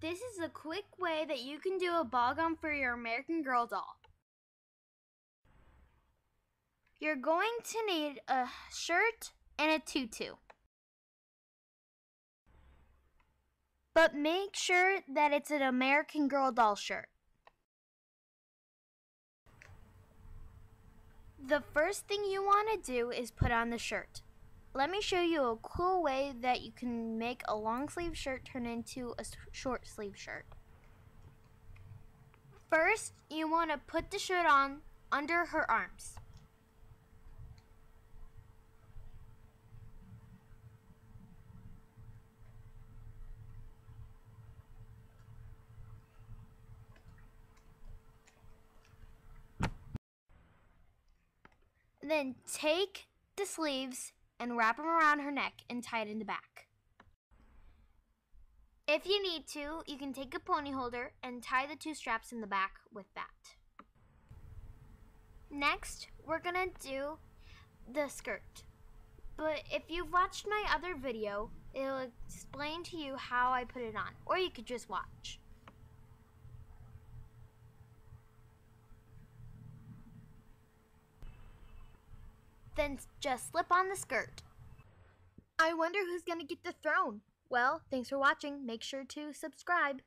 This is a quick way that you can do a ball gown for your American Girl doll. You're going to need a shirt and a tutu. But make sure that it's an American Girl doll shirt. The first thing you want to do is put on the shirt. Let me show you a cool way that you can make a long sleeve shirt turn into a short sleeve shirt. First, you want to put the shirt on under her arms. Then take the sleeves and wrap them around her neck and tie it in the back. If you need to, you can take a pony holder and tie the two straps in the back with that. Next, we're gonna do the skirt. But if you've watched my other video, it'll explain to you how I put it on, or you could just watch. Then just slip on the skirt. I wonder who's gonna get the throne. Well, thanks for watching. Make sure to subscribe.